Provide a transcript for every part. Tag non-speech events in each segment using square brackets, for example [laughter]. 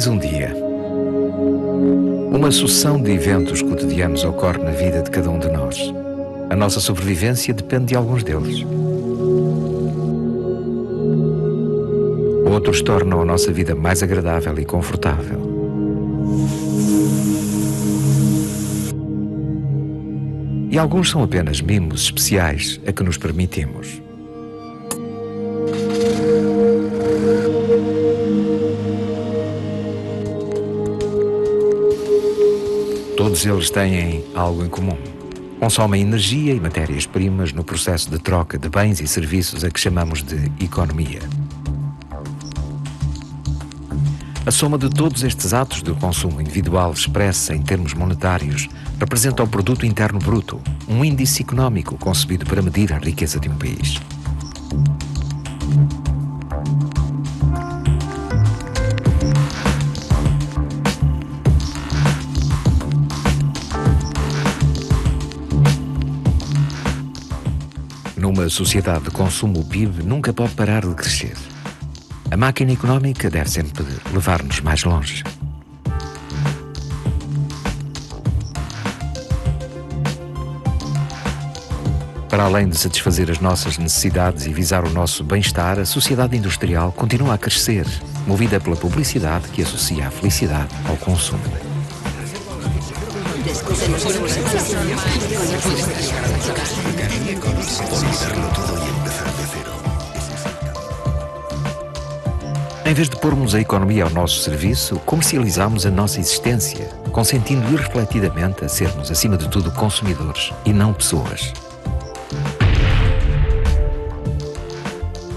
Mais um dia. Uma sucessão de eventos cotidianos ocorre na vida de cada um de nós. A nossa sobrevivência depende de alguns deles. Outros tornam a nossa vida mais agradável e confortável. E alguns são apenas mimos especiais a que nos permitimos. Todos eles têm algo em comum. Consomem energia e matérias-primas no processo de troca de bens e serviços a que chamamos de economia. A soma de todos estes atos de consumo individual expressa em termos monetários representa o produto interno bruto, um índice económico concebido para medir a riqueza de um país. Sociedade de consumo, o PIB nunca pode parar de crescer. A máquina económica deve sempre levar-nos mais longe. Para além de satisfazer as nossas necessidades e visar o nosso bem-estar, a sociedade industrial continua a crescer, movida pela publicidade que associa a felicidade ao consumo. Em vez de pormos a economia ao nosso serviço, comercializamos a nossa existência, consentindo irrefletidamente a sermos, acima de tudo, consumidores e não pessoas.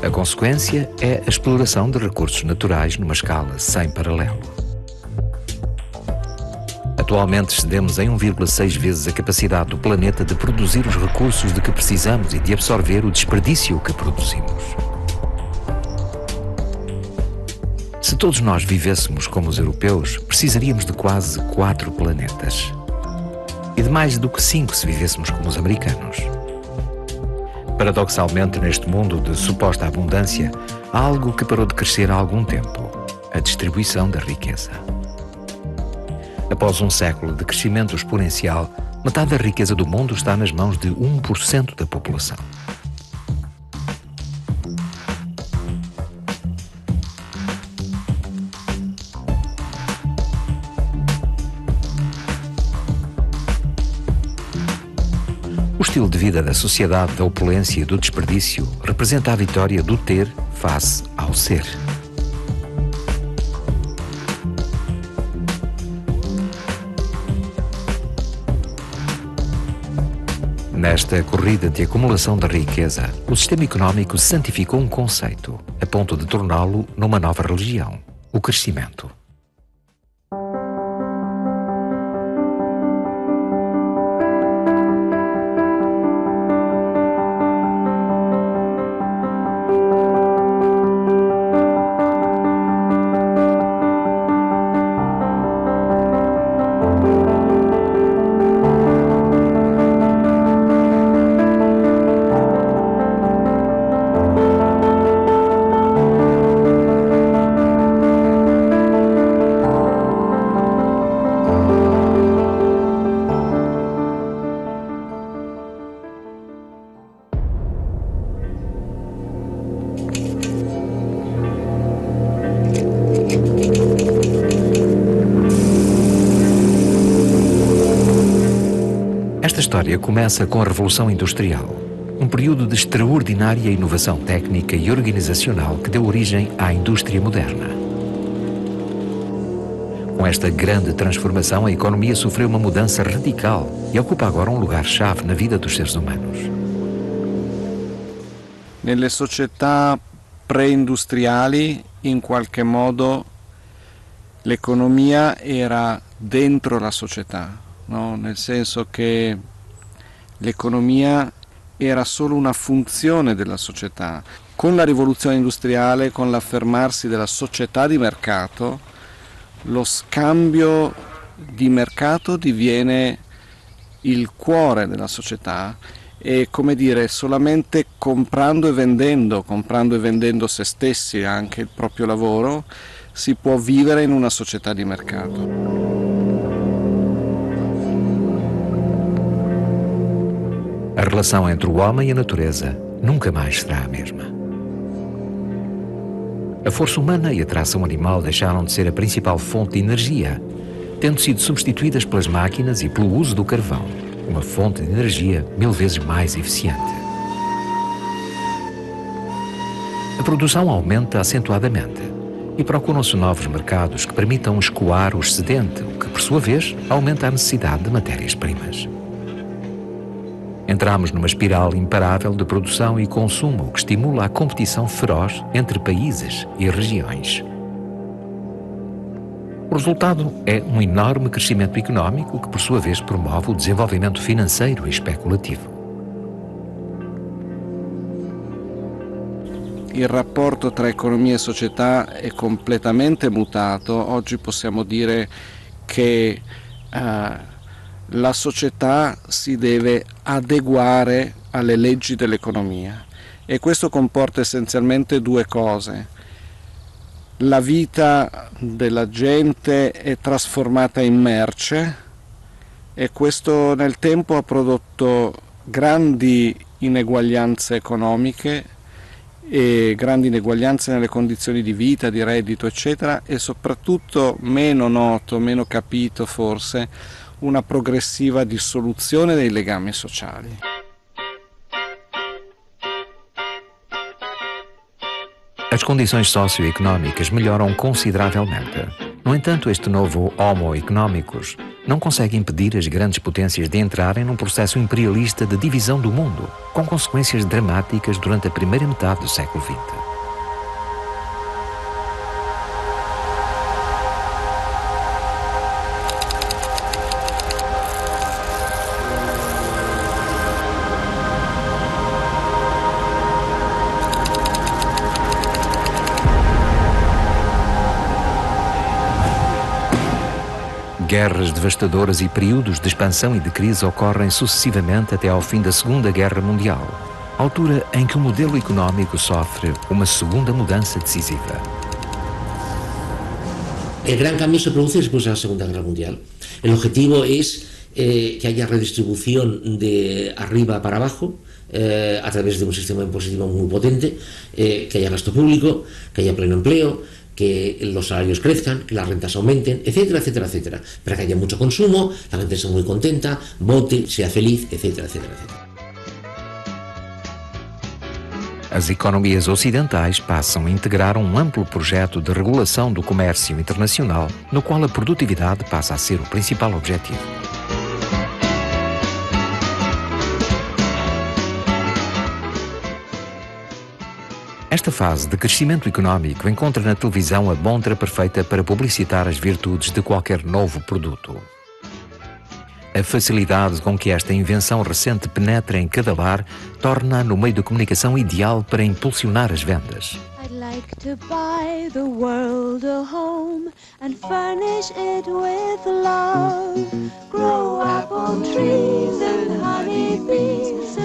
A consequência é a exploração de recursos naturais numa escala sem paralelo. Atualmente excedemos em 1,6 vezes a capacidade do planeta de produzir os recursos de que precisamos e de absorver o desperdício que produzimos. Se todos nós vivêssemos como os europeus, precisaríamos de quase quatro planetas. E de mais do que cinco se vivêssemos como os americanos. Paradoxalmente, neste mundo de suposta abundância, há algo que parou de crescer há algum tempo: a distribuição da riqueza. Após um século de crescimento exponencial, metade da riqueza do mundo está nas mãos de 1% da população. O estilo de vida da sociedade da opulência e do desperdício representa a vitória do ter face ao ser. Nesta corrida de acumulação de riqueza, o sistema económico santificou um conceito, a ponto de torná-lo numa nova religião: o crescimento. História começa com a Revolução Industrial, um período de extraordinária inovação técnica e organizacional que deu origem à indústria moderna. Com esta grande transformação, a economia sofreu uma mudança radical e ocupa agora um lugar-chave na vida dos seres humanos. Nelle società preindustriali, in qualche modo, l'economia era dentro la società, no? nel senso che l'economia era solo una funzione della società. Con la rivoluzione industriale, con l'affermarsi della società di mercato, lo scambio di mercato diviene il cuore della società e come dire solamente comprando e vendendo, comprando e vendendo se stessi anche il proprio lavoro, si può vivere in una società di mercato. A relação entre o homem e a natureza nunca mais será a mesma. A força humana e a tração animal deixaram de ser a principal fonte de energia, tendo sido substituídas pelas máquinas e pelo uso do carvão, uma fonte de energia mil vezes mais eficiente. A produção aumenta acentuadamente e procuram-se novos mercados que permitam escoar o excedente, o que, por sua vez, aumenta a necessidade de matérias-primas. Entramos numa espiral imparável de produção e consumo que estimula a competição feroz entre países e regiões. O resultado é um enorme crescimento económico que, por sua vez, promove o desenvolvimento financeiro e especulativo. Il rapporto tra economia e società è completamente mutato. Oggi possiamo dire che uh, la società si deve adeguare alle leggi dell'economia e questo comporta essenzialmente due cose. La vita della gente è trasformata in merce e questo nel tempo ha prodotto grandi ineguaglianze economiche e grandi ineguaglianze nelle condizioni di vita, di reddito, eccetera, e soprattutto meno noto, meno capito forse, una progressiva dissoluzione dei legami sociali. As condições socioeconómicas melhoram consideravelmente. No entanto, este novo Homo economicus não consegue impedir as grandes potências de entrarem num processo imperialista de divisão do mundo, com consequências dramáticas durante a primeira metade do século XX. Guerras devastadoras e períodos de expansão e de crise ocorrem sucessivamente até ao fim da Segunda Guerra Mundial, altura em que o modelo económico sofre uma segunda mudança decisiva. El gran cambio se produce después de la Segunda Guerra Mundial. El objetivo eh, que haya redistribución de arriba para abajo, eh, a través de un sistema impositivo muy potente, eh, que haya gasto público, que haya pleno empleo, que los salarios crezcan, que las rentas aumenten, etcétera, etcétera, etcétera. Para que haya mucho consumo, la gente sea muy contenta, vote, sea feliz, etcétera, etcétera, etcétera. As economias ocidentais passam a integrar um amplo projeto de regulação do comércio internacional, no qual a produtividade passa a ser o principal objetivo. Esta fase de crescimento económico encontra na televisão a montra perfeita para publicitar as virtudes de qualquer novo produto. A facilidade com que esta invenção recente penetra em cada lar torna-a no meio de comunicação ideal para impulsionar as vendas. like to buy the world a home and furnish it with love. Grow apple trees and honey bees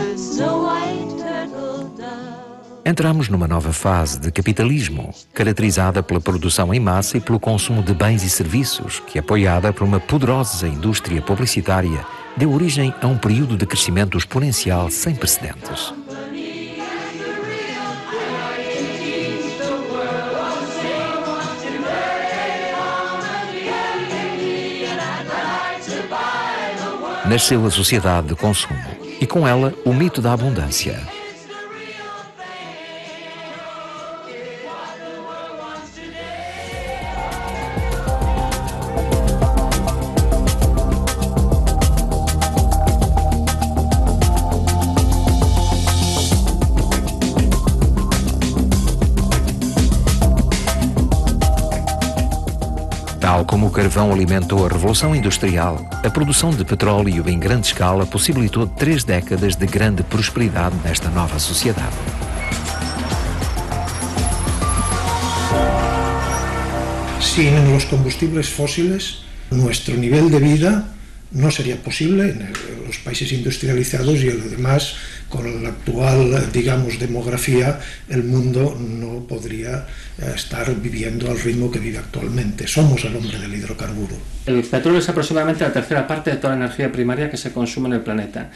Entramos numa nova fase de capitalismo, caracterizada pela produção em massa e pelo consumo de bens e serviços, que, apoiada por uma poderosa indústria publicitária, deu origem a um período de crescimento exponencial sem precedentes. Nasceu a sociedade de consumo e, com ela, o mito da abundância carvão alimentou a Revolução Industrial, a produção de petróleo em grande escala possibilitou três décadas de grande prosperidade nesta nova sociedade. Sin los combustibles fósiles, nuestro nivel de vida no sería posible en los países industrializados y además con la actual, digamos, demografía, el mundo no podría eh, estar viviendo al ritmo que vive actualmente. Somos el hombre del hidrocarburo. El petróleo es aproximadamente la tercera parte de toda la energía primaria que se consume en el planeta.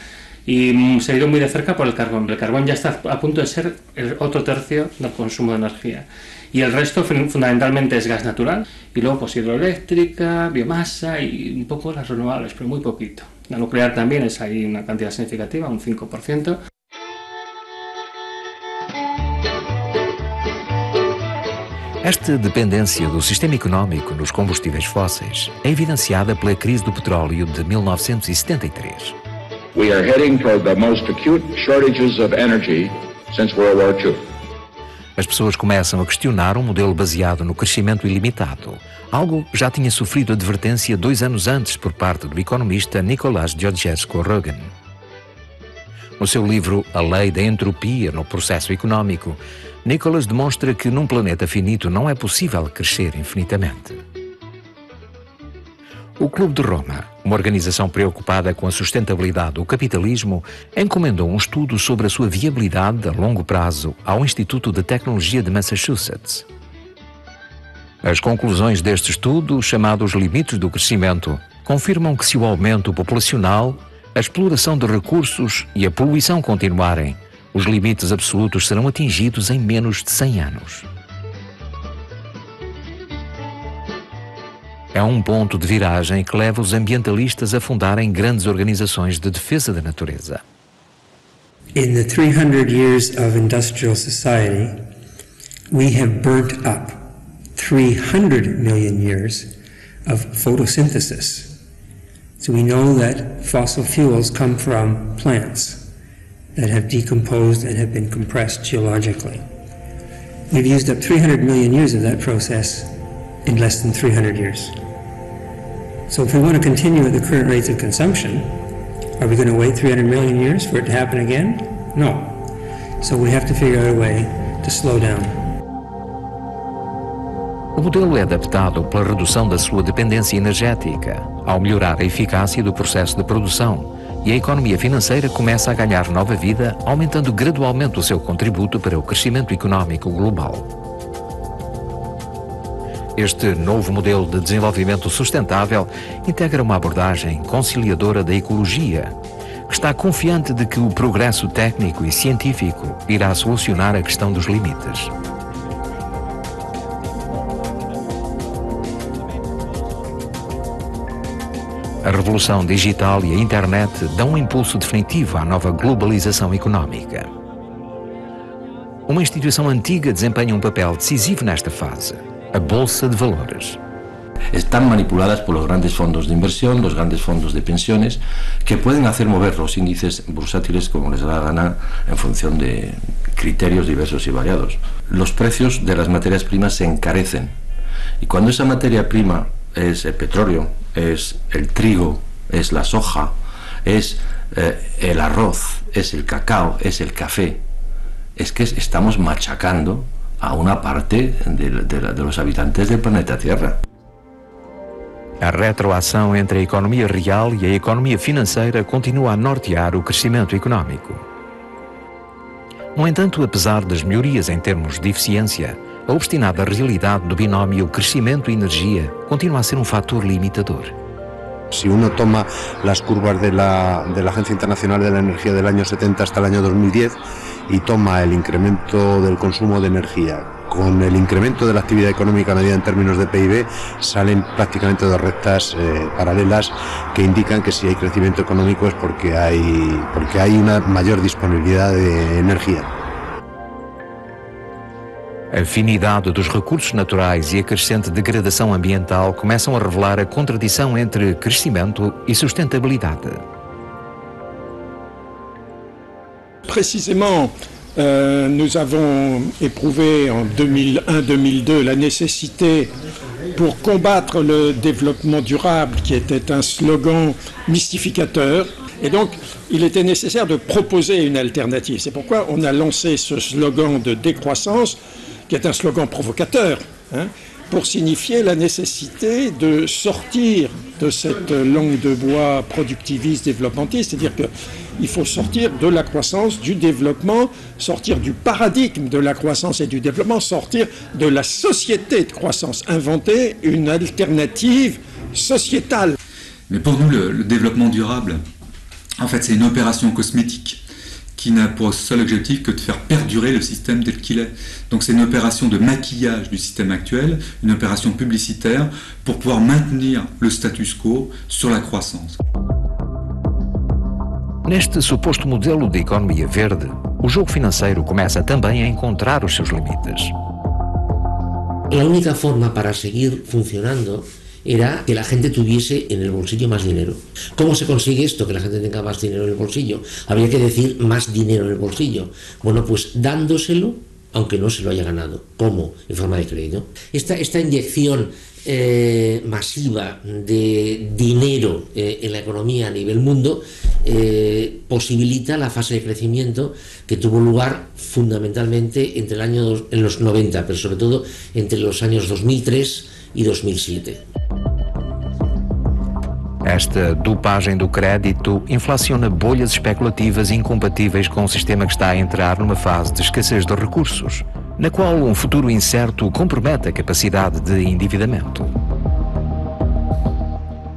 Y mm, se ha ido muy de cerca por el carbón. El carbón ya está a punto de ser el otro tercio del consumo de energía. Y el resto fundamentalmente es gas natural y luego pues hidroeléctrica, biomasa y un poco las renovables, pero muy poquito. La nuclear también es ahí una cantidad significativa, un 5%. Esta dependência do sistema económico nos combustíveis fósseis é evidenciada pela crise do petróleo de 1973. We are heading toward the most acute shortages of energy since World War II. As pessoas começam a questionar um modelo baseado no crescimento ilimitado. Algo já tinha sofrido advertência dois anos antes por parte do economista Nicolás Georgescu Rogan. No seu livro A Lei da Entropia no Processo Econômico, Nicholas demonstra que num planeta finito não é possível crescer infinitamente. O Clube de Roma, uma organização preocupada com a sustentabilidade do capitalismo, encomendou um estudo sobre a sua viabilidade a longo prazo ao Instituto de Tecnologia de Massachusetts. As conclusões deste estudo, chamado Os Limites do Crescimento, confirmam que se o aumento populacional, a exploração de recursos e a poluição continuarem, os limites absolutos serão atingidos em menos de 100 anos. É um ponto de viragem que leva os ambientalistas a fundarem grandes organizações de defesa da natureza. In the 300 years of industrial society, we have burnt up 300 million years of photosynthesis. So we know that fossil fuels come from plants that have decomposed and have been compressed geologically. We've used up 300 million years of that process in less than 300 years. So if we want to continue at the current rates of consumption, are we going to wait 300 million years for it to happen again? No. So we have to figure out a way to slow down. O modelo é adaptado pela redução da sua dependência energética, ao melhorar a eficácia do processo de produção, e a economia financeira começa a ganhar nova vida, aumentando gradualmente o seu contributo para o crescimento económico global. Este novo modelo de desenvolvimento sustentável integra uma abordagem conciliadora da ecologia, que está confiante de que o progresso técnico e científico irá solucionar a questão dos limites. A revolução digital e a internet dão um impulso definitivo à nova globalização económica. Uma instituição antiga desempenha um papel decisivo nesta fase a bolsa de valores. Están manipuladas por los grandes fondos de inversión, los grandes fondos de pensiones, que pueden hacer mover los índices bursátiles como les da la gana en función de criterios diversos y variados. Los precios de las materias primas se encarecen. Y cuando esa materia prima es el petróleo, es el trigo, es la soja, es eh, el arroz, es el cacao, es el café, es que estamos machacando a una parte de, de, de los habitantes del planeta Tierra. A retroação entre a economia real e a economia financeira continua a nortear o crescimento económico. No entanto, apesar das melhorias em termos de eficiência, a obstinada realidade do binómio crescimento-energia continua a ser um fator limitador. Si uno toma las curvas de la, de la Agencia Internacional de la Energía del año 70 hasta el año 2010, y toma el incremento del consumo de energía con el incremento de la actividad económica medida en términos de PIB, salen prácticamente dos rectas eh, paralelas que indican que si hay crecimiento económico es porque hay, porque hay una mayor disponibilidad de energia. A afinidade dos recursos naturais e a crescente degradação ambiental começam a revelar a contradição entre crescimento e sustentabilidade. Précisément, euh, nous avons éprouvé en 2001-2002 la nécessité pour combattre le développement durable, qui était un slogan mystificateur. Et donc, il était nécessaire de proposer une alternative. C'est pourquoi on a lancé ce slogan de décroissance, qui est un slogan provocateur, hein, pour signifier la nécessité de sortir de cette langue de bois productiviste, développementiste, c'est-à-dire qu'il faut sortir de la croissance, du développement, sortir du paradigme de la croissance et du développement, sortir de la société de croissance, inventer une alternative sociétale. Mais pour nous, le, le développement durable, en fait, c'est une opération cosmétique qui n'a pour seul objectif que de faire perdurer le système tel qu'il est. Donc c'est une opération de maquillage du système actuel, une opération publicitaire pour pouvoir maintenir le status quo sur la croissance. Neste suposto modelo de economia verde, o jogo financeiro começa também a encontrar os seus limites. La única forma para seguir funcionando era que la gente tuviese en el bolsillo más dinero. ¿Cómo se consigue esto, que la gente tenga más dinero en el bolsillo? Habría que decir más dinero en el bolsillo. Bueno, pues dándoselo, aunque no se lo haya ganado. ¿Cómo? En forma de crédito. Esta, inyección eh, masiva de dinero eh, en la economía a nivel mundo eh, posibilita la fase de crecimiento que tuvo lugar fundamentalmente entre el año en los 90, pero sobre todo entre los años 2003 e 2007. Esta dopagem do crédito inflaciona bolhas especulativas incompatíveis com um sistema que está a entrar numa fase de escassez de recursos, na qual um futuro incerto compromete a capacidade de endividamento.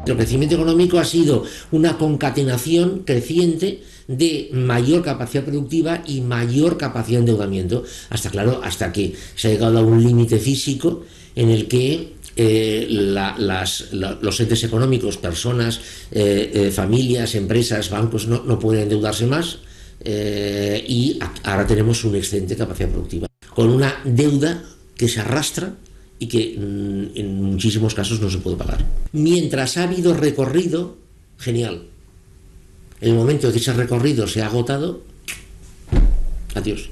El crecimiento económico ha sido una concatenación creciente de mayor capacidad productiva y mayor capacidad de endeudamiento, hasta claro, hasta que se ha llegado a un límite físico en el que eh, los entes económicos, personas, eh, eh, familias, empresas, bancos, no, pueden endeudarse más y ahora tenemos una excelente capacidad productiva, con una deuda que se arrastra y que mm, en muchísimos casos no se puede pagar. Mientras ha habido recorrido, genial. En el momento que ese recorrido se ha agotado, adiós.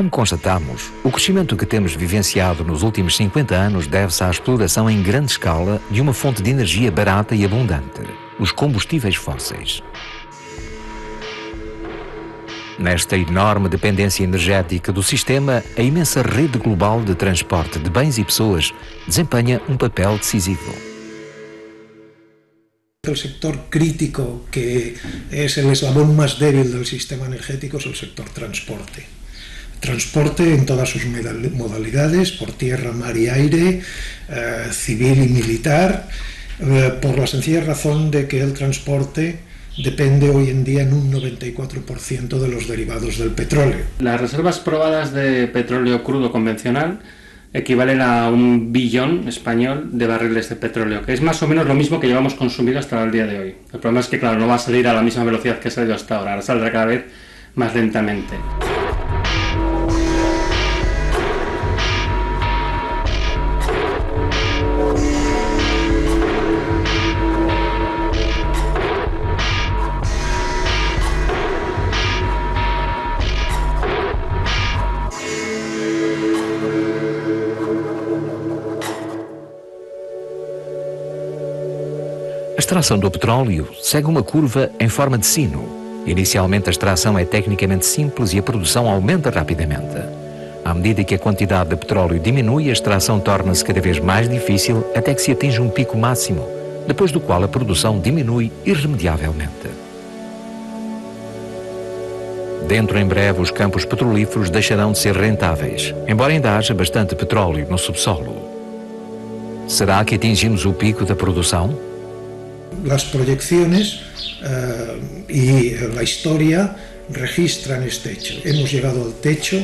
Como constatamos, o crescimento que temos vivenciado nos últimos 50 anos deve-se à exploração em grande escala de uma fonte de energia barata e abundante, os combustíveis fósseis. Nesta enorme dependência energética do sistema, a imensa rede global de transporte de bens e pessoas desempenha um papel decisivo. El sector crítico que es el eslabón más débil del sistema energético es el sector transporte. Transporte en todas sus modalidades, por tierra, mar y aire, eh, civil y militar, eh, por la sencilla razón de que el transporte depende hoy en día en un 94% de los derivados del petróleo. Las reservas probadas de petróleo crudo convencional equivalen a un billón español de barriles de petróleo, que es más o menos lo mismo que llevamos consumido hasta el día de hoy. El problema es que, claro, no va a salir a la misma velocidad que ha salido hasta ahora, ahora saldrá cada vez más lentamente. Extração do petróleo segue uma curva em forma de sino. Inicialmente a extração é tecnicamente simples e a produção aumenta rapidamente. À medida que a quantidade de petróleo diminui, a extração torna-se cada vez mais difícil até que se atinge um pico máximo, depois do qual a produção diminui irremediavelmente. Dentro em breve, os campos petrolíferos deixarão de ser rentáveis, embora ainda haja bastante petróleo no subsolo. Será que atingimos o pico da produção? Las proyecciones uh, y la historia registran este hecho. Hemos llegado al techo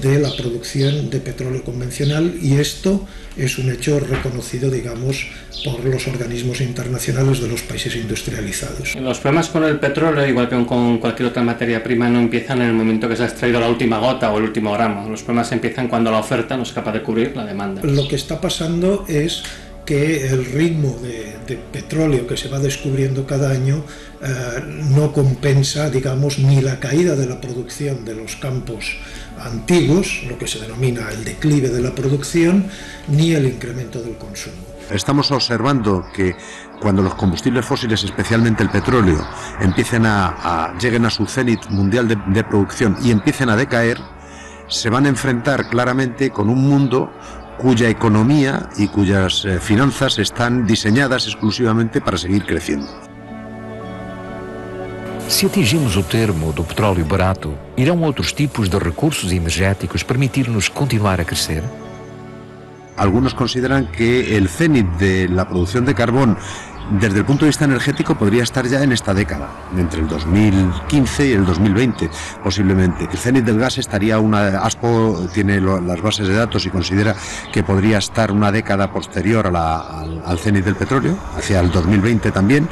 de la producción de petróleo convencional y esto es un hecho reconocido, digamos, por los organismos internacionales de los países industrializados. Los problemas con el petróleo, igual que con cualquier otra materia prima, no empiezan en el momento que se ha extraído la última gota o el último gramo. Los problemas empiezan cuando la oferta no es capaz de cubrir la demanda. Lo que está pasando es que el ritmo de, petróleo que se va descubriendo cada año eh, no compensa, digamos, ni la caída de la producción de los campos antiguos, lo que se denomina el declive de la producción, ni el incremento del consumo. Estamos observando que cuando los combustibles fósiles, especialmente el petróleo, empiecen a, a lleguen a su cenit mundial de, de producción y empiecen a decaer, se van a enfrentar claramente con un mundo cuya economía y cuyas eh, finanzas están diseñadas exclusivamente para seguir creciendo. Se atingimos o termo do petróleo barato, irão outros tipos de recursos energéticos permitir-nos continuar a crescer? Algunos consideran que el cenit de la producción de carbón desde el punto de vista energético podría estar ya en esta década, entre el 2015 y el 2020 posiblemente. El cenit del gas estaría una ASPO tiene las bases de datos y considera que podría estar una década posterior a la, al, al cenit del petróleo, hacia el 2020 también.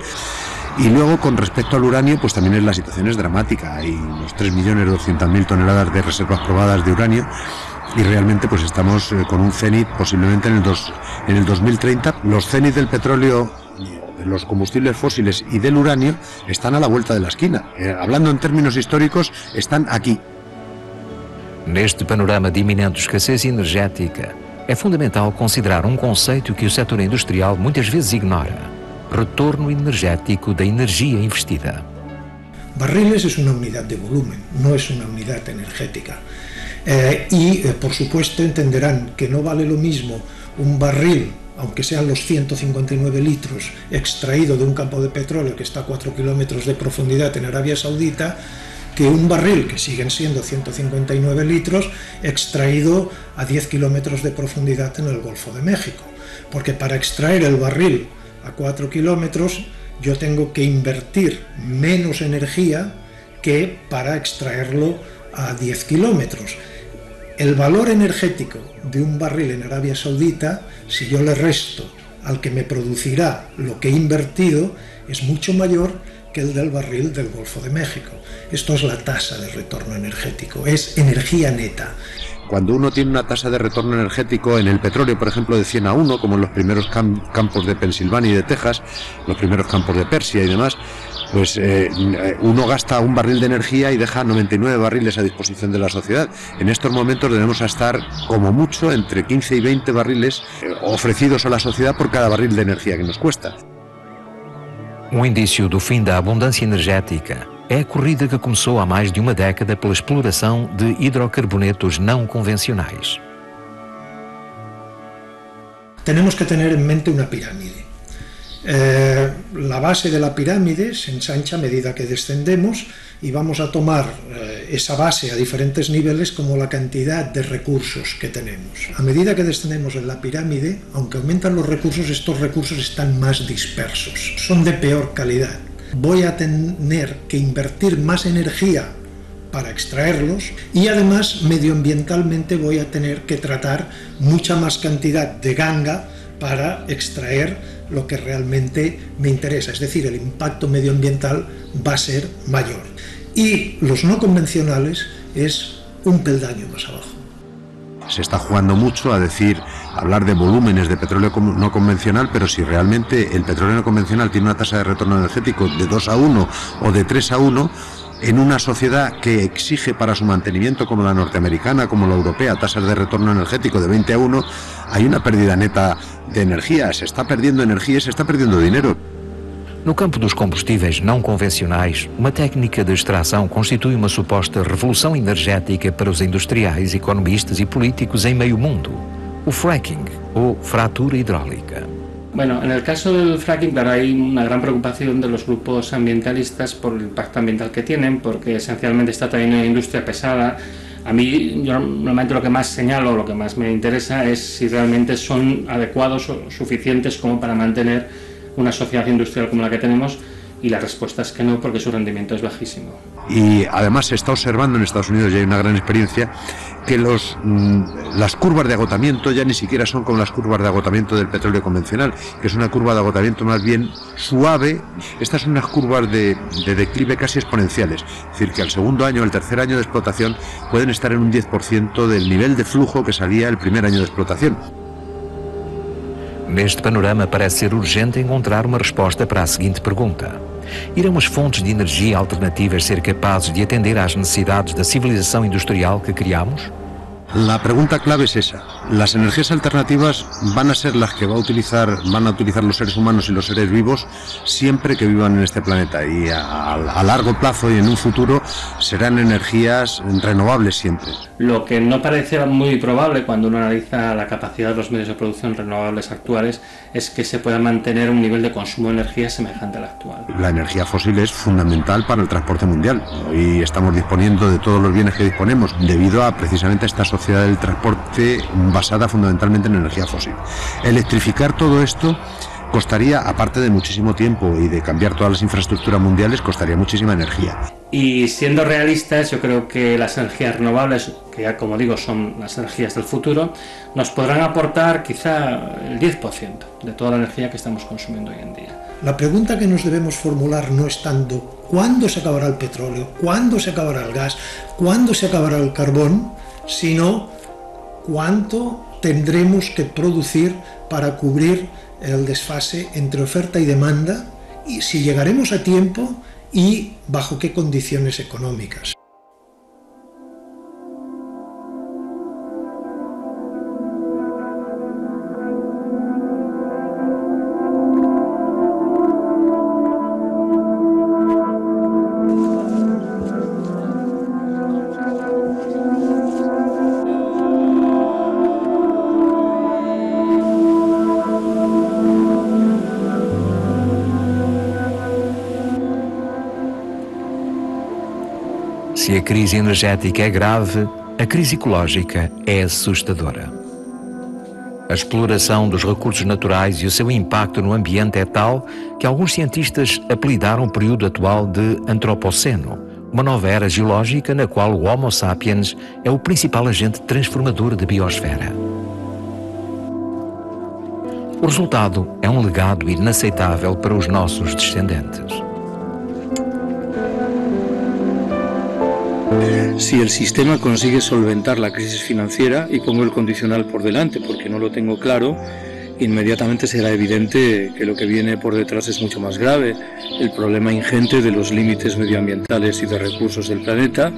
Y luego, con respecto al uranio, pues también la situación es dramática. Hay unos 3.200.000 toneladas de reservas probadas de uranio y realmente pues estamos eh, con un cenit posiblemente en el, dos, en el 2030. Los cenit del petróleo los combustibles fósiles y del uranio están a la vuelta de la esquina. Eh, hablando en términos históricos, están aquí. Neste panorama de iminente escassez energética, é fundamental considerar um conceito que o setor industrial muitas vezes ignora: retorno energético da energia investida. Barriles es una unidad de volumen, no es una unidad energética. Eh, y, eh, por supuesto, entenderán que no vale lo mismo un barril, aunque sean los 159 litros, extraído de un campo de petróleo que está a 4 kilómetros de profundidad en Arabia Saudita, que un barril, que siguen siendo 159 litros, extraído a 10 kilómetros de profundidad en el Golfo de México. Porque para extraer el barril a 4 kilómetros, yo tengo que invertir menos energía que para extraerlo a 10 kilómetros. El valor energético de un barril en Arabia Saudita, si yo le resto al que me producirá lo que he invertido, es mucho mayor que el del barril del Golfo de México. Esto es la tasa de retorno energético, es energía neta. Cuando uno tiene una tasa de retorno energético en el petróleo, por ejemplo, de 100 a 1, como en los primeros cam campos de Pensilvania y de Texas, los primeros campos de Persia y demás, pues eh, uno gasta un barril de energía y deja 99 barriles a disposición de la sociedad. En estos momentos debemos estar como mucho entre 15 y 20 barriles eh, ofrecidos a la sociedad por cada barril de energía que nos cuesta. Um indício do fim da abundância energética é a corrida que começou há mais de uma década pela exploração de hidrocarbonetos não convencionais. Tenemos que tener en mente una pirámide. Eh, la base de la pirámide se ensancha a medida que descendemos y vamos a tomar eh, esa base a diferentes niveles como la cantidad de recursos que tenemos. A medida que descendemos en la pirámide, aunque aumentan los recursos, estos recursos están más dispersos, son de peor calidad. Voy a tener que invertir más energía para extraerlos y además medioambientalmente voy a tener que tratar mucha más cantidad de ganga para extraer lo que realmente me interesa, es decir, el impacto medioambiental va a ser mayor. Y los no convencionales es un peldaño más abajo. Se está jugando mucho a decir, hablar de volúmenes de petróleo no convencional, pero si realmente el petróleo no convencional tiene una tasa de retorno energético de 2 a 1 o de 3 a 1, en una sociedad que exige para su mantenimiento, como la norteamericana, como la europea, tasas de retorno energético de 20 a 1, hay una pérdida neta de energia, se está perdendo energia, se está perdendo dinheiro. No campo dos combustíveis não convencionais, uma técnica de extração constitui uma suposta revolução energética para os industriais, economistas e políticos em meio mundo. O fracking, ou fratura hidráulica. Bueno, en el caso del fracking, claro, hay una gran preocupación de los grupos ambientalistas por el impacto ambiental que tienen, porque esencialmente está también una industria pesada. A mí, yo normalmente lo que más señalo, lo que más me interesa es si realmente son adecuados o suficientes como para mantener una sociedad industrial como la que tenemos Y la respuesta es que no, porque su rendimiento es bajísimo. Y además se está observando en Estados Unidos, y hay una gran experiencia, que los, mm, las curvas de agotamiento ya ni siquiera son como las curvas de agotamiento del petróleo convencional, que es una curva de agotamiento más bien suave. Estas son unas curvas de, de declive casi exponenciales, es decir, que al segundo año, al tercer año de explotación, pueden estar en un 10% del nivel de flujo que salía el primer año de explotación. Neste panorama parece ser urgente encontrar uma resposta para a seguinte pergunta: Irão as fontes de energia alternativas ser capazes de atender às necessidades da civilização industrial que criamos? La pregunta clave es esa. Las energías alternativas van a ser las que va a utilizar, van a utilizar los seres humanos y los seres vivos siempre que vivan en este planeta y a, a largo plazo y en un futuro serán energías renovables siempre. Lo que no parece muy probable cuando uno analiza la capacidad de los medios de producción renovables actuales es que se pueda mantener un nivel de consumo de energía semejante al actual. La energía fósil es fundamental para el transporte mundial. Hoy estamos disponiendo de todos los bienes que disponemos debido a precisamente esta sociedad del transporte basada fundamentalmente en energía fósil. Electrificar todo esto costaría, aparte de muchísimo tiempo y de cambiar todas las infraestructuras mundiales, costaría muchísima energía. Y siendo realistas, yo creo que las energías renovables, que ya como digo son las energías del futuro, nos podrán aportar quizá el 10% de toda la energía que estamos consumiendo hoy en día. La pregunta que nos debemos formular no es tanto cuándo se acabará el petróleo, cuándo se acabará el gas, cuándo se acabará el carbón, sino cuánto tendremos que producir para cubrir el desfase entre oferta y demanda y si llegaremos a tiempo y bajo qué condiciones económicas. Crise energética é grave, a crise ecológica é assustadora. A exploração dos recursos naturais e o seu impacto no ambiente é tal que alguns cientistas apelidaram o período atual de Antropoceno, uma nova era geológica na qual o Homo sapiens é o principal agente transformador da biosfera. O resultado é um legado inaceitável para os nossos descendentes. Si el sistema consigue solventar la crisis financiera, y pongo el condicional por delante porque no lo tengo claro, inmediatamente será evidente que lo que viene por detrás es mucho más grave, el problema ingente de los límites medioambientales y de recursos del planeta,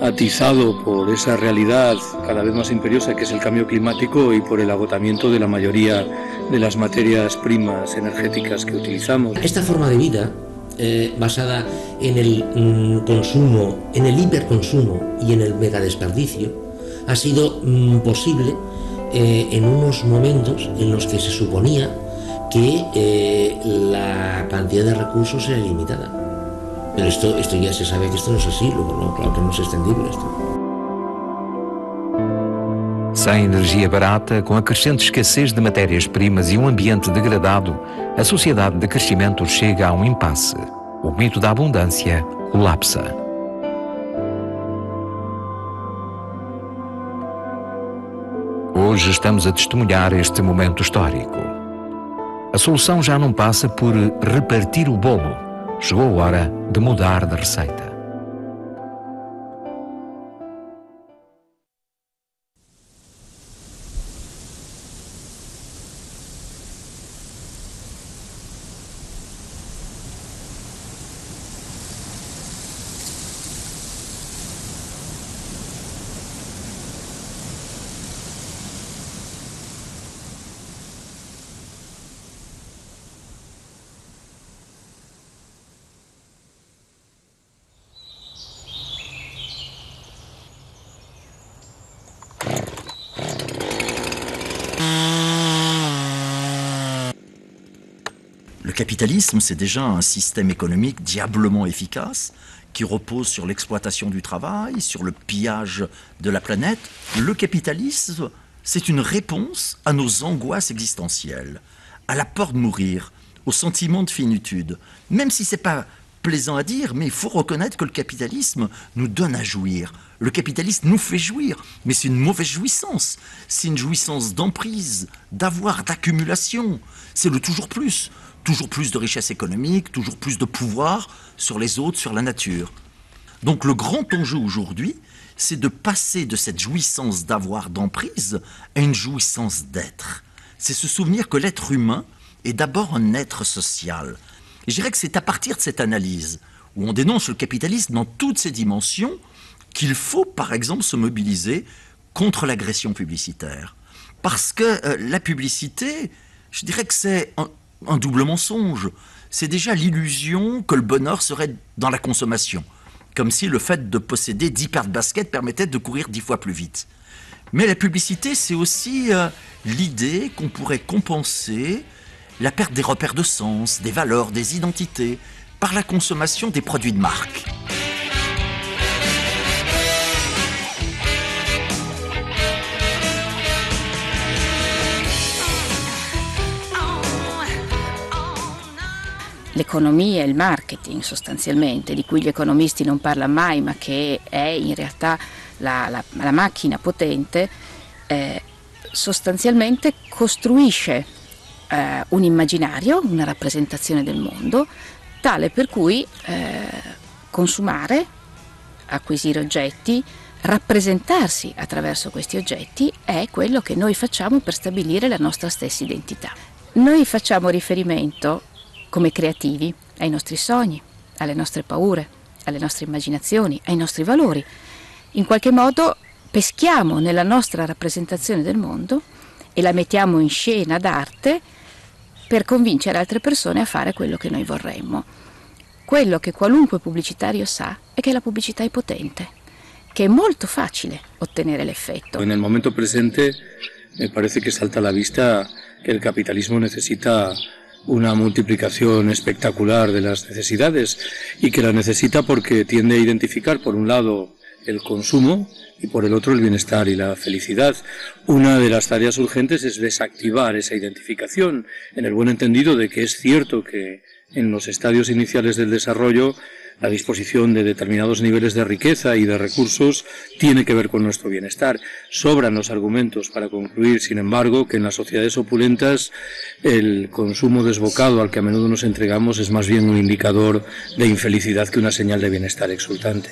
atizado por esa realidad cada vez más imperiosa que es el cambio climático y por el agotamiento de la mayoría de las materias primas energéticas que utilizamos. Esta forma de vida eh, basada en el mm, consumo, en el hiperconsumo y en el megadesperdicio, ha sido mm, posible eh, en unos momentos en los que se suponía que eh, la cantidad de recursos era limitada. Pero esto, esto ya se sabe que esto no es así, luego no, claro que no es extendible esto. Sem energia barata, com a crescente escassez de matérias-primas e um ambiente degradado, a sociedade de crescimento chega a um impasse. O mito da abundância colapsa. Hoje estamos a testemunhar este momento histórico. A solução já não passa por repartir o bolo. Chegou a hora de mudar de receita. Capitalisme, c'est déjà un système économique diablement efficace qui repose sur l'exploitation du travail, sur le pillage de la planète. Le capitalisme, c'est une réponse à nos angoisses existentielles, à la peur de mourir au sentiment de finitude. Même si c'est pas plaisant à dire, mais il faut reconnaître que le capitalisme nous donne à jouir. Le capitalisme nous fait jouir, mais c'est une mauvaise jouissance. C'est une jouissance d'emprise, d'avoir, d'accumulation. C'est le toujours plus. Toujours plus de richesse économique, toujours plus de pouvoir sur les autres, sur la nature. Donc le grand enjeu aujourd'hui, c'est de passer de cette jouissance d'avoir, d'emprise, à une jouissance d'être. C'est se souvenir que l'être humain est d'abord un être social. Et je dirais que c'est à partir de cette analyse, où on dénonce le capitalisme dans toutes ses dimensions, qu'il faut, par exemple, se mobiliser contre l'agression publicitaire. Parce que euh, la publicité, je dirais que c'est un double mensonge. C'est déjà l'illusion que le bonheur serait dans la consommation, comme si le fait de posséder 10 paires de baskets permettait de courir 10 fois plus vite. Mais la publicité, c'est aussi euh, l'idée qu'on pourrait compenser la perte des repères de sens, des valeurs, des identités, par la consommation des produits de marque. L'economia e il marketing sostanzialmente, di cui gli economisti non parlano mai, ma che è in realtà la, la, la macchina potente, eh, sostanzialmente costruisce eh, un immaginario, una rappresentazione del mondo, tale per cui eh, consumare, acquisire oggetti, rappresentarsi attraverso questi oggetti è quello che noi facciamo per stabilire la nostra stessa identità. Noi facciamo riferimento come creativi ai nostri sogni, alle nostre paure, alle nostre immaginazioni, ai nostri valori. In qualche modo peschiamo nella nostra rappresentazione del mondo e la mettiamo in scena d'arte per convincere altre persone a fare quello che noi vorremmo. Quello che qualunque pubblicitario sa è che la pubblicità è potente, che è molto facile ottenere l'effetto. En el momento presente me parece que salta a la vista que el capitalismo necesita una multiplicación espectacular de las necesidades y que la necesita porque tiende a identificar por un lado el consumo y por el otro el bienestar y la felicidad. Una de las tareas urgentes es desactivar esa identificación en el buen entendido de que es cierto que en los estadios iniciales del desarrollo la disposición de determinados niveles de riqueza y de recursos tiene que ver con nuestro bienestar. Sobran los argumentos para concluir, sin embargo, que en las sociedades opulentas el consumo desbocado al que a menudo nos entregamos es más bien un indicador de infelicidad que una señal de bienestar exultante.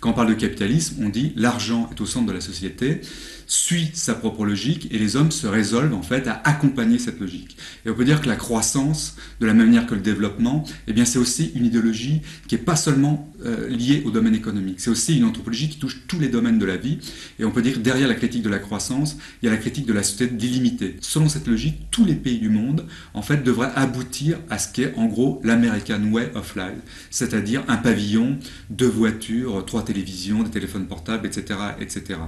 Quand parle de capitalisme, on dit l'argent est au centre de la société, suit sa propre logique et les hommes se résolvent en fait à accompagner cette logique. Et on peut dire que la croissance, de la même manière que le développement, eh bien c'est aussi une idéologie qui n'est pas seulement euh, liée au domaine économique, c'est aussi une anthropologie qui touche tous les domaines de la vie. Et on peut dire derrière la critique de la croissance, il y a la critique de la société d'illimité. Selon cette logique, tous les pays du monde en fait devraient aboutir à ce qu'est en gros l'American Way of Life, c'est-à-dire un pavillon, deux voitures, trois télévisions, des téléphones portables, etc., etc.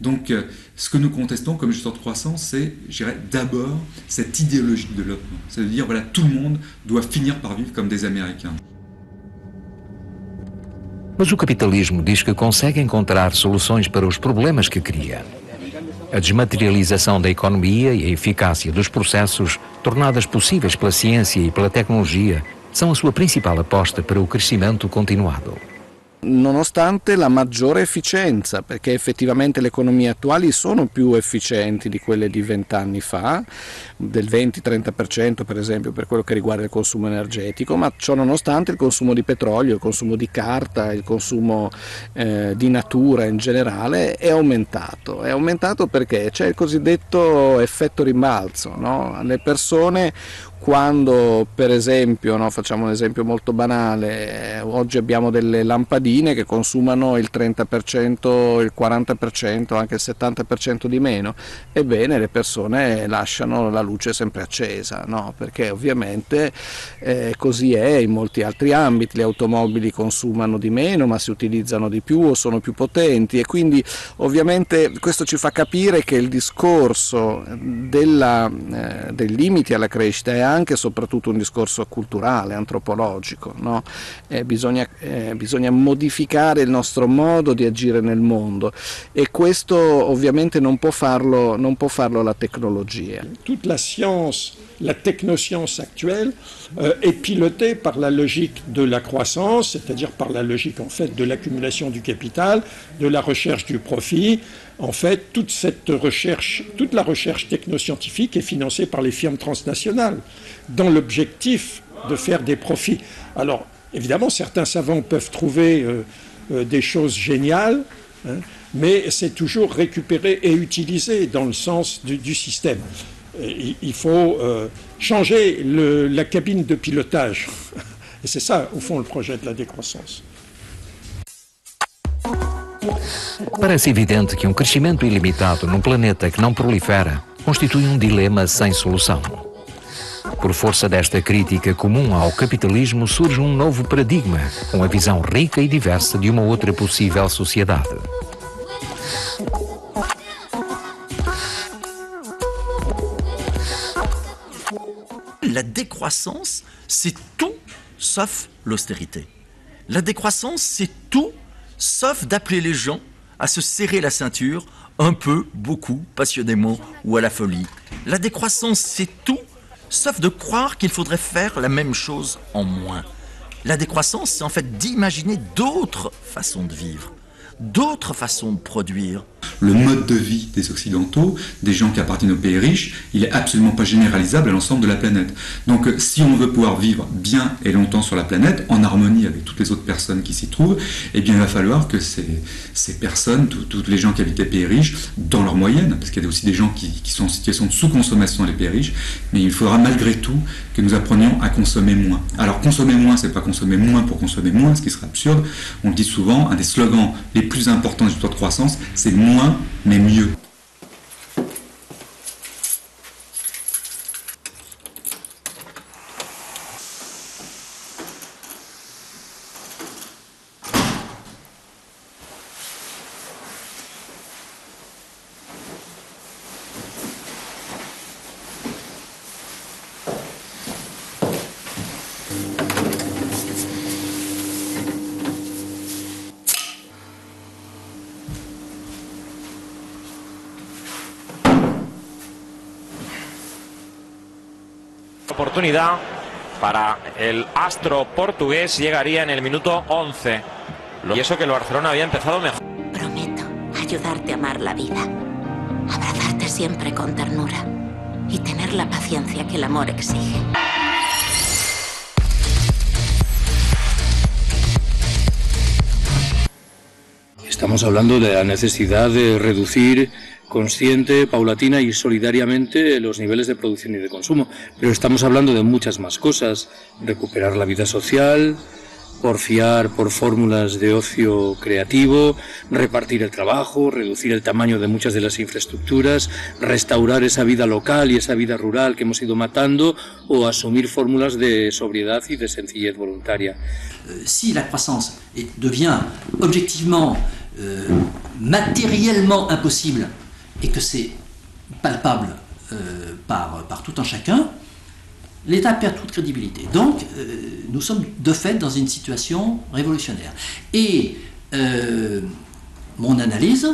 Donc euh, ce que nous contestons comme gestion de croissance, c'est, je dirais, d'abord cette idéologie de développement. C'est-à-dire, voilà, tout le monde doit finir par vivre comme des Américains. Mas o capitalismo diz que consegue encontrar soluções para os problemas que cria. A desmaterialização da economia e a eficácia dos processos, tornadas possíveis pela ciência e pela tecnologia, são a sua principal aposta para o crescimento continuado. Nonostante la maggiore efficienza, perché effettivamente le economie attuali sono più efficienti di quelle di vent'anni fa, del 20-30% per esempio per quello che riguarda il consumo energetico, ma ciò nonostante il consumo di petrolio, il consumo di carta, il consumo eh, di natura in generale è aumentato. È aumentato perché c'è il cosiddetto effetto rimbalzo, no? le persone quando per esempio, no, facciamo un esempio molto banale, eh, oggi abbiamo delle lampadine che consumano il 30%, il 40%, anche il 70% di meno, ebbene le persone lasciano la luce sempre accesa, no? perché ovviamente eh, così è in molti altri ambiti, le automobili consumano di meno ma si utilizzano di più o sono più potenti. E quindi ovviamente questo ci fa capire che il discorso della, eh, dei limiti alla crescita è anche e soprattutto un discorso culturale, antropologico. No? Eh, bisogna, eh, bisogna modificare il nostro modo di agire nel mondo e questo ovviamente non può farlo, non può farlo la tecnologia. Toute la science, la technoscience actuelle euh, est pilotée par la logique de croissance, c'est-à-dire par la logique en fait de du capital, de la recherche du profit. En fait, toute cette recherche, toute la recherche technoscientifique est financée par les firmes transnationales dans l'objectif de faire des profits. Alors, évidemment, certains savants peuvent trouver euh, euh, des choses géniales, hein, mais c'est toujours récupéré et utilisé dans le sens du, système. Il faut euh, changer la cabine de pilotage. [laughs] Et c'est ça, au fond, le projet de la décroissance. Parece evidente que um crescimento ilimitado num planeta que não prolifera constitui um dilema sem solução. Por força desta crítica comum ao capitalismo, surge um novo paradigma, com a visão rica e diversa de uma outra possível sociedade. La décroissance, c'est tout sauf l'austérité. La décroissance, c'est tout sauf d'appeler les gens à se serrer la ceinture un peu, beaucoup, passionnément ou à la folie. La décroissance, c'est tout sauf de croire qu'il faudrait faire la même chose en moins. La décroissance, c'est en fait d'imaginer d'autres façons de vivre, d'autres façons de produire. Le mode de vie des Occidentaux, des gens qui appartiennent aux pays riches, il est absolument pas généralisable à l'ensemble de la planète. Donc euh, si on veut pouvoir vivre bien et longtemps sur la planète, en harmonie avec toutes les autres personnes qui s'y trouvent, eh bien il va falloir que ces, personnes, toutes les gens qui habitent les pays riches, dans leur moyenne, parce qu'il y a aussi des gens qui, qui sont en situation de sous-consommation dans les pays riches, mais il faudra malgré tout que nous apprenions à consommer moins. Alors consommer moins, c'est pas consommer moins pour consommer moins, ce qui serait absurde. On le dit souvent, un des slogans les plus importants du taux de croissance, c'est moins mais mieux. Oportunidad para el astro portugués llegaría en el minuto 11. Y eso que el Barcelona había empezado mejor. Prometo ayudarte a amar la vida, abrazarte siempre con ternura y tener la paciencia que el amor exige. Estamos hablando de la necesidad de reducir consciente, paulatina y solidariamente los niveles de producción y de consumo. Pero estamos hablando de muchas más cosas. Recuperar la vida social, porfiar por fórmulas de ocio creativo, repartir el trabajo, reducir el tamaño de muchas de las infraestructuras, restaurar esa vida local y esa vida rural que hemos ido matando o asumir fórmulas de sobriedad y de sencillez voluntaria. Euh, si la croissance devient objectivement, euh, matériellement impossible et que c'est palpable euh, par, par tout un chacun, l'État perd toute crédibilité. Donc, euh, nous sommes de fait dans une situation révolutionnaire. Et euh, mon analyse,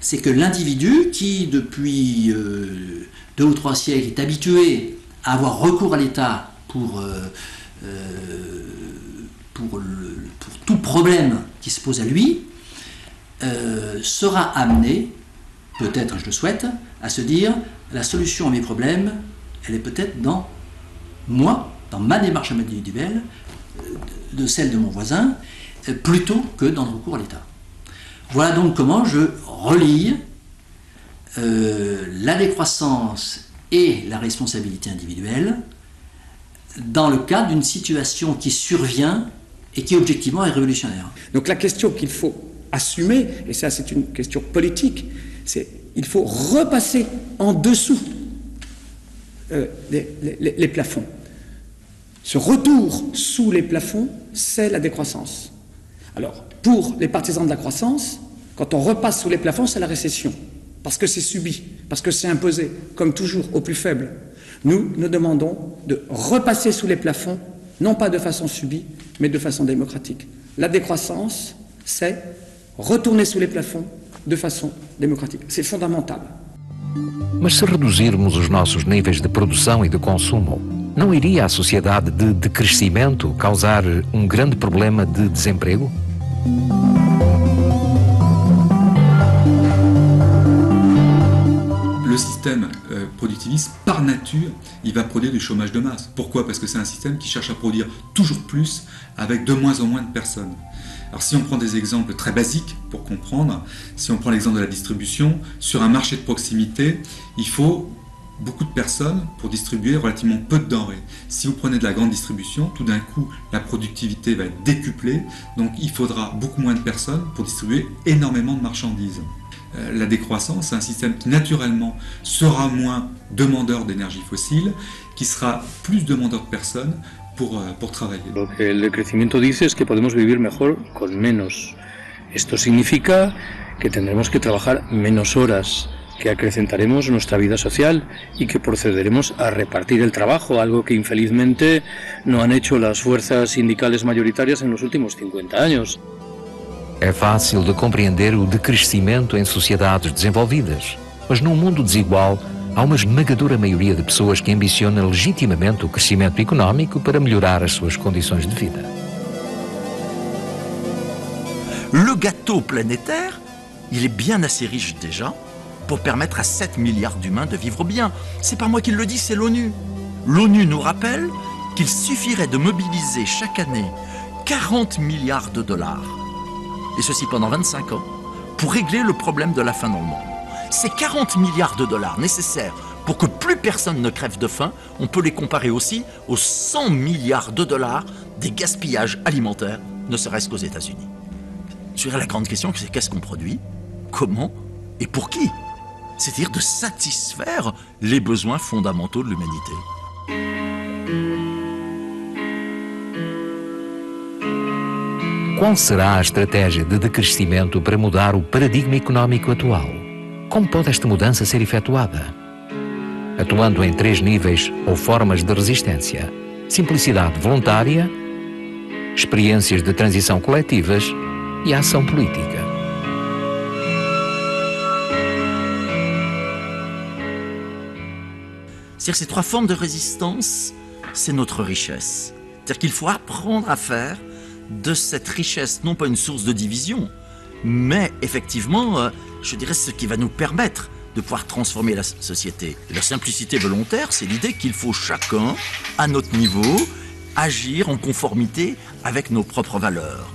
c'est que l'individu qui, depuis euh, deux ou trois siècles, est habitué à avoir recours à l'État pour, pour, tout problème qui se pose à lui, sera amené, peut-être je le souhaite, à se dire la solution à mes problèmes, elle est peut-être dans moi, dans ma démarche individuelle, euh, de celle de mon voisin, euh, plutôt que dans le recours à l'État. Voilà donc comment je relie euh, la décroissance et la responsabilité individuelle dans le cadre d'une situation qui survient et qui objectivement est révolutionnaire. Donc la question qu'il faut assumer, et ça c'est une question politique, c'est il faut repasser en dessous euh, les, les- les plafonds. Ce retour sous les plafonds, c'est la décroissance. Alors, pour les partisans de la croissance, quand on repasse sous les plafonds, c'est la récession, parce que c'est subi, parce que c'est imposé, comme toujours, aux plus faibles. Nous, nous demandons de repasser sous les plafonds, non pas de façon subie, mais de façon démocratique. La décroissance, c'est retourner sous les plafonds de façon démocratique. C'est fondamental. Mas se reduzirmos os nossos níveis de produção e de consumo, não iria a sociedade de decrescimento causar um grande problema de desemprego? Le système euh, productiviste, par nature, il va produire du chômage de masse. Pourquoi Parce que c'est un système qui cherche à produire toujours plus avec de moins en moins de. Alors si on prend des exemples très basiques pour comprendre, si on prend l'exemple de la distribution, sur un marché de proximité, il faut beaucoup de personnes pour distribuer relativement peu de denrées. Si vous prenez de la grande distribution, tout d'un coup, la productivité va être décuplée, donc il faudra beaucoup moins de personnes pour distribuer énormément de marchandises. Euh, la décroissance, c'est un système qui naturellement sera moins demandeur d'énergie fossile, qui sera plus demandeur de personnes pour, euh, pour travailler. Lo que el crecimiento dice es que podemos vivir mejor con menos. Esto significa que tendremos que trabajar menos horas, que acrecentaremos nuestra vida social y que procederemos a repartir el trabajo, algo que infelizmente no han hecho las fuerzas sindicales mayoritarias en los últimos 50 años. É fácil de compreender o decrescimento em sociedades desenvolvidas, mas num mundo desigual há uma esmagadora de pessoas que ambiciona legitimamente o crescimento económico para melhorar as suas de vida. Le gâteau planétaire, il est bien assez riche déjà pour permettre à 7 milliards d'humains de vivre bien. C'est pas moi qui le dis, c'est l'ONU. L'ONU nous rappelle qu'il suffirait de mobiliser chaque année 40 milliards de dollars, et ceci pendant 25 ans, pour régler le problème de la faim dans le monde. Ces 40 milliards de dollars nécessaires pour que plus personne ne crève de faim, on peut les comparer aussi aux 100 milliards de dollars des gaspillages alimentaires, ne serait-ce qu'aux États-Unis. Je dirais la grande question, c'est qu'est-ce qu'on produit, comment et pour qui? C'est-à-dire de satisfaire les besoins fondamentaux de l'humanité. Qual será a estratégia de decrescimento para mudar o paradigma económico atual? Como pode esta mudança ser efetuada? Atuando em três níveis ou formas de resistência: simplicidade voluntária, experiências de transição coletivas e ação política. C'est-à-dire ces trois formes de résistance, c'est notre richesse. C'est-à-dire qu'il faut apprendre à faire de cette richesse non pas une source de division, mais effectivement, euh, je dirais, ce qui va nous permettre de pouvoir transformer la société. La simplicité volontaire, c'est l'idée qu'il faut chacun, à notre niveau, agir en conformité avec nos propres valeurs.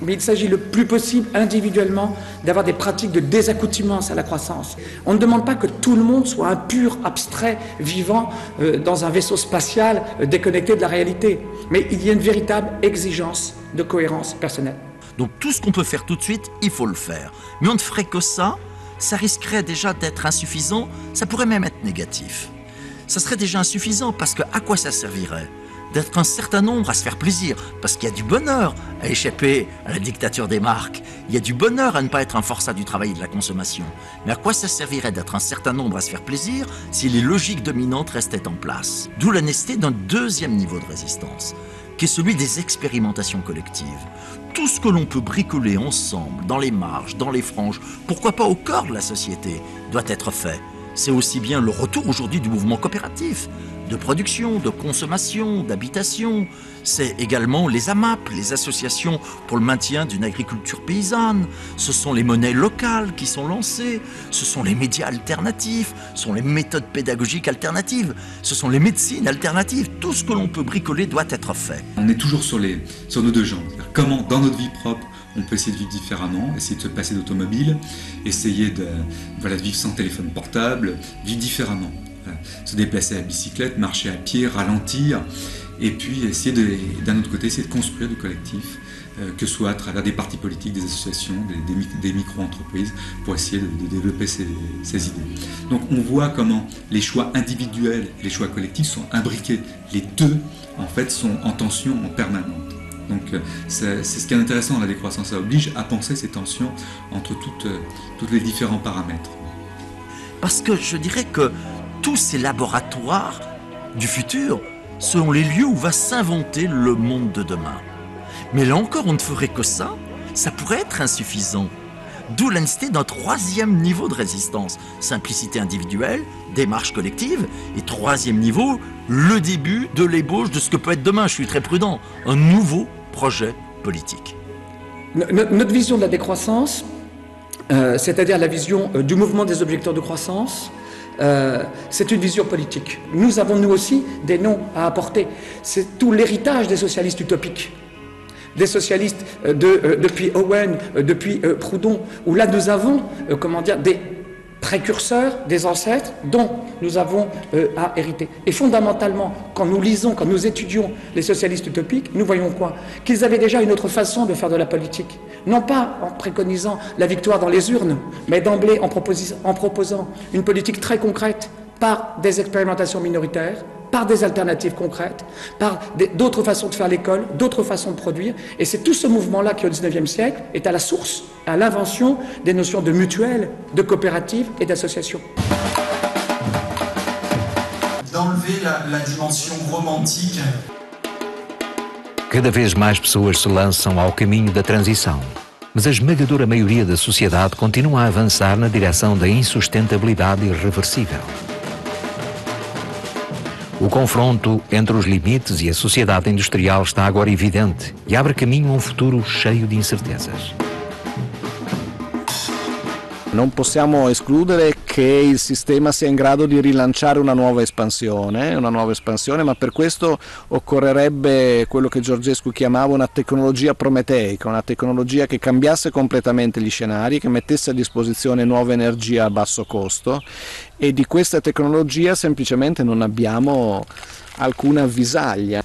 Mais il s'agit le plus possible individuellement d'avoir des pratiques de désaccoutumance à la croissance. On ne demande pas que tout le monde soit un pur abstrait vivant euh, dans un vaisseau spatial euh, déconnecté de la réalité. Mais il y a une véritable exigence de cohérence personnelle. Donc tout ce qu'on peut faire tout de suite, il faut le faire. Mais on ne ferait que ça, ça risquerait déjà d'être insuffisant, ça pourrait même être négatif. Ça serait déjà insuffisant parce que à quoi ça servirait? D'être un certain nombre à se faire plaisir, parce qu'il y a du bonheur à échapper à la dictature des marques, il y a du bonheur à ne pas être un forçat du travail et de la consommation. Mais à quoi ça servirait d'être un certain nombre à se faire plaisir si les logiques dominantes restaient en place? D'où la nécessité d'un deuxième niveau de résistance, qui est celui des expérimentations collectives tout ce que l'on peut bricoler ensemble, dans les marges, dans les franges, pourquoi pas au corps de la société, doit être fait. C'est aussi bien le retour aujourd'hui du mouvement coopératif, de production, de consommation, d'habitation. C'est également les AMAP, les associations pour le maintien d'une agriculture paysanne. Ce sont les monnaies locales qui sont lancées. Ce sont les médias alternatifs. Ce sont les méthodes pédagogiques alternatives. Ce sont les médecines alternatives. Tout ce que l'on peut bricoler doit être fait. On est toujours sur, sur nos deux jambes. Comment, dans notre vie propre, on peut essayer de vivre différemment, essayer de se passer d'automobile, essayer de, voilà, de vivre sans téléphone portable, vivre différemment. Se déplacer à bicyclette, marcher à pied, ralentir, et puis essayer d'un autre côté, essayer de construire du collectif, euh, que ce soit à travers des partis politiques, des associations, des, micro-entreprises, pour essayer de, développer ces, idées. Donc on voit comment les choix individuels et les choix collectifs sont imbriqués. Les deux, en fait, sont en tension en permanente. Donc c'est ce qui est intéressant dans la décroissance, ça oblige à penser ces tensions entre toutes, tous les différents paramètres. Parce que je dirais que tous ces laboratoires du futur seront les lieux où va s'inventer le monde de demain. Mais là encore, on ne ferait que ça. Ça pourrait être insuffisant. D'où la d'un troisième niveau de résistance. Simplicité individuelle, démarche collective. Et troisième niveau, le début de l'ébauche de ce que peut être demain, je suis très prudent, un nouveau projet politique. Notre vision de la décroissance, euh, c'est-à-dire la vision euh, du mouvement des objecteurs de croissance, euh, c'est une vision politique. Nous avons, nous aussi, des noms à apporter. C'est tout l'héritage des socialistes utopiques des socialistes de, depuis Owen, depuis Proudhon, où là nous avons, comment dire, des précurseurs, des ancêtres dont nous avons à hériter. Et fondamentalement, quand nous lisons, quand nous étudions les socialistes utopiques, nous voyons quoi? Qu'ils avaient déjà une autre façon de faire de la politique non pas en préconisant la victoire dans les urnes, mais d'emblée en, proposant une politique très concrète par des expérimentations minoritaires, par des alternatives concrètes, par d'autres façons de faire l'école, d'autres façons de produire. Et c'est tout ce mouvement-là qui, au XIXe siècle, est à la source, à l'invention des notions de mutuelle, de coopérative et d'association. D'enlever la dimension romantique Cada vez mais pessoas se lançam ao caminho da transição, mas a esmagadora maioria da sociedade continua a avançar na direção da insustentabilidade irreversível. O confronto entre os limites e a sociedade industrial está agora evidente e abre caminho a um futuro cheio de incertezas. Non possiamo escludere che il sistema sia in grado di rilanciare una nuova espansione, una nuova espansione ma per questo occorrerebbe quello che Giorgescu chiamava una tecnologia prometeica, una tecnologia che cambiasse completamente gli scenari, che mettesse a disposizione nuova energia a basso costo e di questa tecnologia semplicemente non abbiamo alcuna avvisaglia.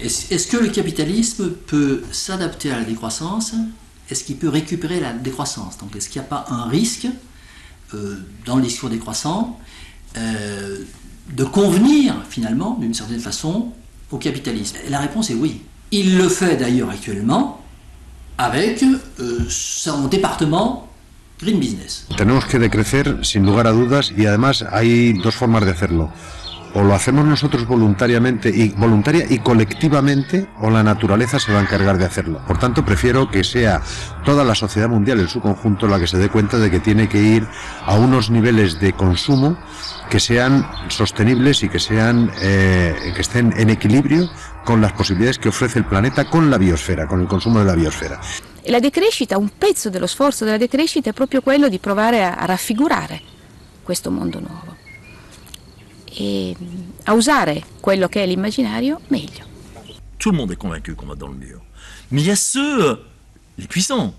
Est-ce que le capitalisme peut s'adapter à la décroissance est-ce qu'il peut récupérer la décroissance? Donc est-ce qu'il n'y a pas un risque euh, dans le discours décroissant euh, de convenir finalement d'une certaine façon au capitalisme? Et la réponse est oui. Il le fait d'ailleurs actuellement avec euh, son département Green Business. Tenemos que decrecer sin lugar a dudas y además hay dos formas de hacerlo. O lo hacemos nosotros voluntariamente y voluntaria y colectivamente o la naturaleza se va a encargar de hacerlo. Por tanto, prefiero que sea toda la sociedad mundial en su conjunto la que se dé cuenta de que tiene que ir a unos niveles de consumo que sean sostenibles y que sean eh, que estén en equilibrio con las posibilidades que ofrece el planeta con la biosfera, con el consumo de la biosfera. E la decrescita, un pezzo dello sforzo della decrescita è proprio quello di provare a raffigurare questo mondo nuovo. Et à usare quello che è l'immaginario. Tout le monde est convaincu qu'on va dans le mur. Mais il y a ceux, les puissants,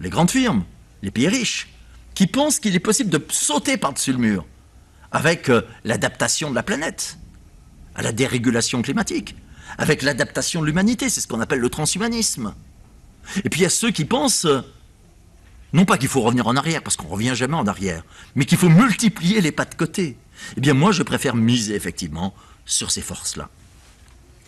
les grandes firmes, les pays riches, qui pensent qu'il est possible de sauter par-dessus le mur avec euh, l'adaptation de la planète à la dérégulation climatique, avec l'adaptation de l'humanité, c'est ce qu'on appelle le transhumanisme. Et puis il y a ceux qui pensent, non pas qu'il faut revenir en arrière, parce qu'on ne revient jamais en arrière, mais qu'il faut multiplier les pas de côté. Eh bien moi je préfère miser effectivement sur ces forces-là.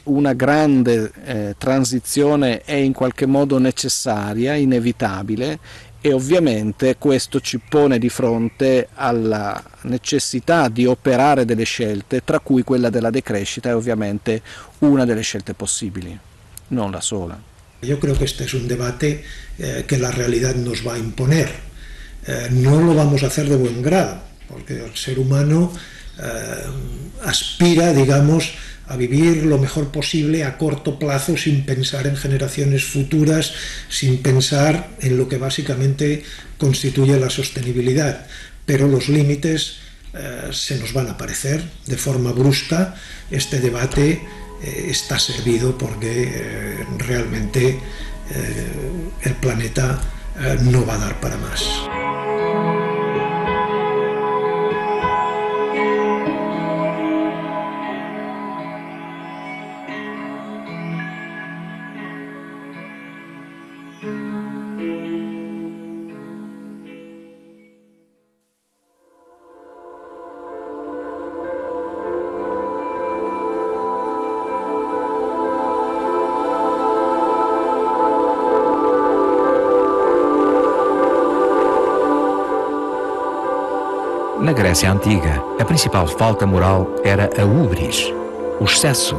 Una grande eh, transizione è in qualche modo necessaria, inevitabile e ovviamente questo ci pone di fronte alla necessità di operare delle scelte, tra cui quella della decrescita è ovviamente una delle scelte possibili, non la sola. Yo creo que este es un debate eh, que la realidad nos va a imponer. Eh, no lo vamos a hacer de buen grado, porque el ser humano eh, aspira, digamos, a vivir lo mejor posible a corto plazo sin pensar en generaciones futuras, sin pensar en lo que básicamente constituye la sostenibilidad. Pero los límites eh, se nos van a aparecer de forma brusca. Este debate eh, está servido porque realmente el planeta no va a dar para más. Grécia Antiga, a principal falta moral era a ubris, o excesso,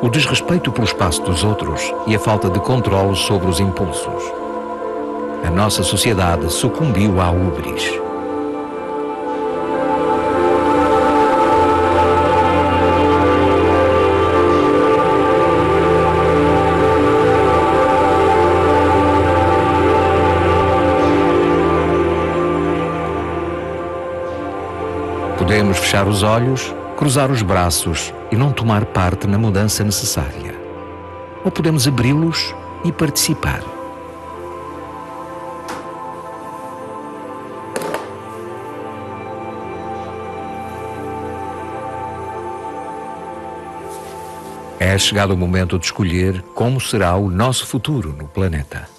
o desrespeito pelo espaço dos outros e a falta de controle sobre os impulsos. A nossa sociedade sucumbiu à ubris. Podemos fechar os olhos, cruzar os braços e não tomar parte na mudança necessária. Ou podemos abri-los e participar. É chegado o momento de escolher como será o nosso futuro no planeta.